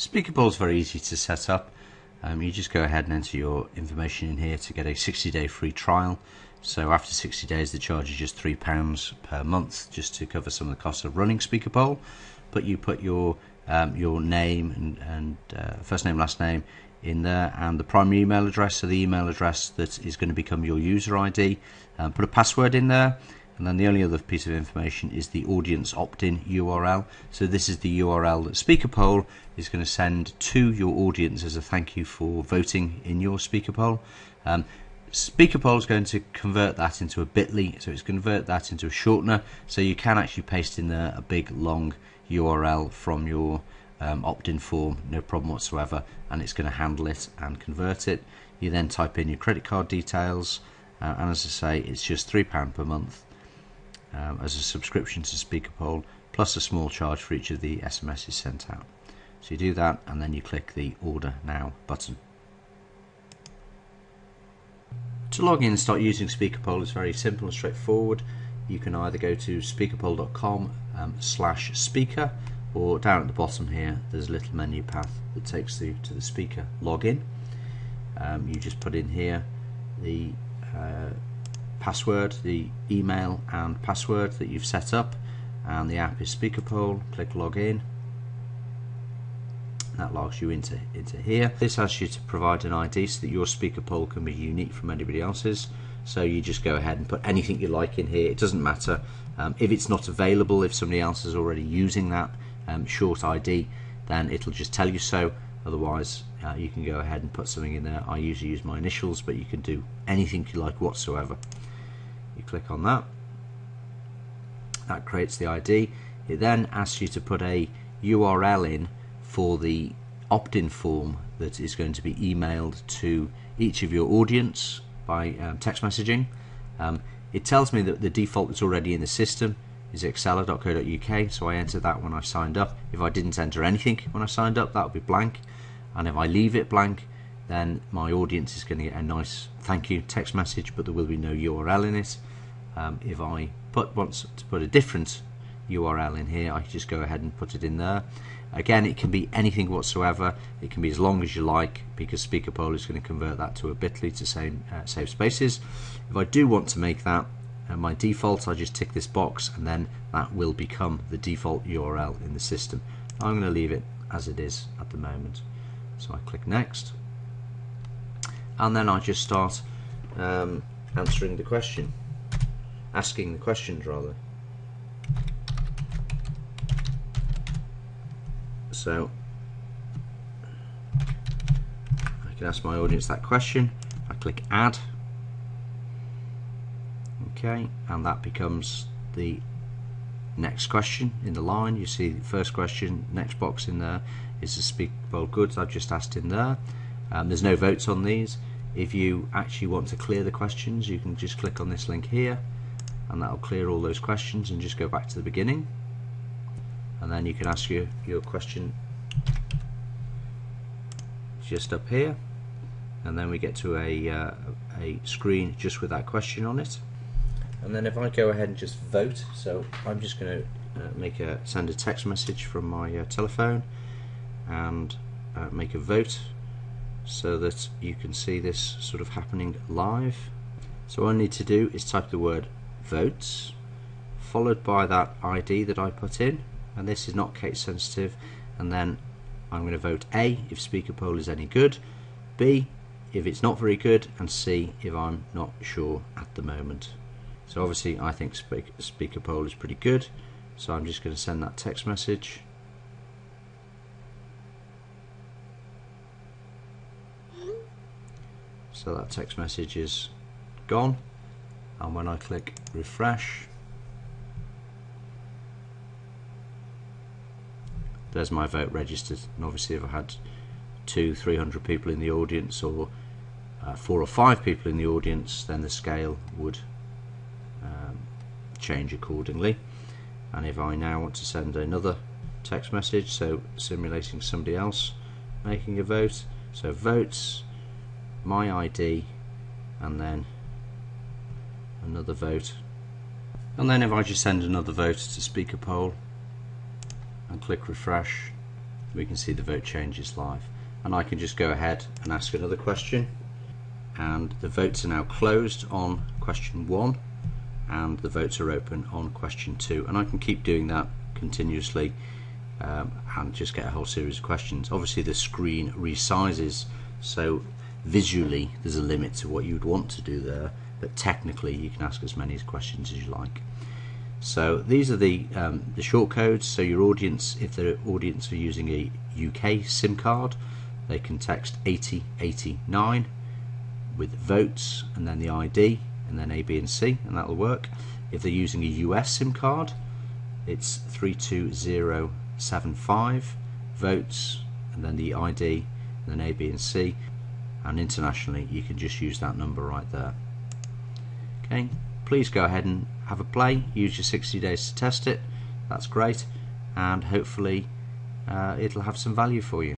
Speaker Poll is very easy to set up. Um, you just go ahead and enter your information in here to get a 60 day free trial. So after 60 days, the charge is just £3 per month just to cover some of the costs of running Speaker Poll. But you put your um, your name and, and uh, first name, last name in there, and the primary email address, so the email address that is going to become your user ID. Um, put a password in there, and then the only other piece of information is the audience opt-in URL. So this is the URL that Speaker Poll is going to send to your audience as a thank you for voting in your Speaker Poll. Um, Speaker Poll is going to convert that into a bit.ly, so it's convert that into a shortener, so you can actually paste in there a big long URL from your um, opt-in form, no problem whatsoever, and it's going to handle it and convert it. You then type in your credit card details, uh, and as I say, it's just £3 per month um, as a subscription to Speaker Poll, plus a small charge for each of the SMSs sent out. So you do that, and then you click the Order Now button. To log in and start using SpeakerPoll is very simple and straightforward. You can either go to speakerpoll.com um, slash speaker or down at the bottom here there's a little menu path that takes you to the speaker login. Um, you just put in here the uh, password, the email and password that you've set up and the app is SpeakerPoll. Click login that logs you into, into here. This asks you to provide an ID so that your speaker poll can be unique from anybody else's. So you just go ahead and put anything you like in here. It doesn't matter um, if it's not available, if somebody else is already using that um, short ID, then it'll just tell you so. Otherwise, uh, you can go ahead and put something in there. I usually use my initials, but you can do anything you like whatsoever. You click on that. That creates the ID. It then asks you to put a URL in for the opt-in form that is going to be emailed to each of your audience by um, text messaging. Um, it tells me that the default that's already in the system is excella.co.uk, so I entered that when I signed up. If I didn't enter anything when I signed up, that would be blank. And if I leave it blank, then my audience is going to get a nice thank you text message, but there will be no URL in it. Um, if I put to put a different URL in here, I just go ahead and put it in there. Again, it can be anything whatsoever. It can be as long as you like because Speaker Poll is going to convert that to a bit.ly to save, uh, save spaces. If I do want to make that uh, my default, I just tick this box and then that will become the default URL in the system. I'm going to leave it as it is at the moment. So I click next and then I just start um, answering the question, asking the questions rather. So I can ask my audience that question. I click add. Okay, and that becomes the next question in the line. You see the first question, next box in there is the speak well goods I've just asked in there. Um, there's no votes on these. If you actually want to clear the questions, you can just click on this link here and that'll clear all those questions and just go back to the beginning. And then you can ask your, your question just up here. And then we get to a, uh, a screen just with that question on it. And then if I go ahead and just vote so I'm just going to uh, make a send a text message from my uh, telephone and uh, make a vote so that you can see this sort of happening live. So all I need to do is type the word votes followed by that ID that I put in and this is not case sensitive and then I'm going to vote A if speaker poll is any good B if it's not very good and C if I'm not sure at the moment. So obviously I think speaker, speaker poll is pretty good so I'm just going to send that text message so that text message is gone. And when I click refresh there's my vote registered. And obviously if I had two three hundred people in the audience or uh, four or five people in the audience then the scale would um, change accordingly. And if I now want to send another text message so simulating somebody else making a vote so votes my ID and then another vote. And then if I just send another vote to speaker poll and click refresh we can see the vote changes live. And I can just go ahead and ask another question. And the votes are now closed on question one and the votes are open on question two. And I can keep doing that continuously um, and just get a whole series of questions. Obviously the screen resizes so visually there's a limit to what you'd want to do there but technically you can ask as many questions as you like. So these are the um, the short codes. So your audience if the audience are using a UK SIM card they can text 8089 with votes and then the ID and then A, B and C and that'll work. If they're using a US SIM card it's 32075 votes and then the ID and then A, B and C and internationally you can just use that number right there. Okay, please go ahead and have a play, use your 60 days to test it, that's great and hopefully uh, it'll have some value for you.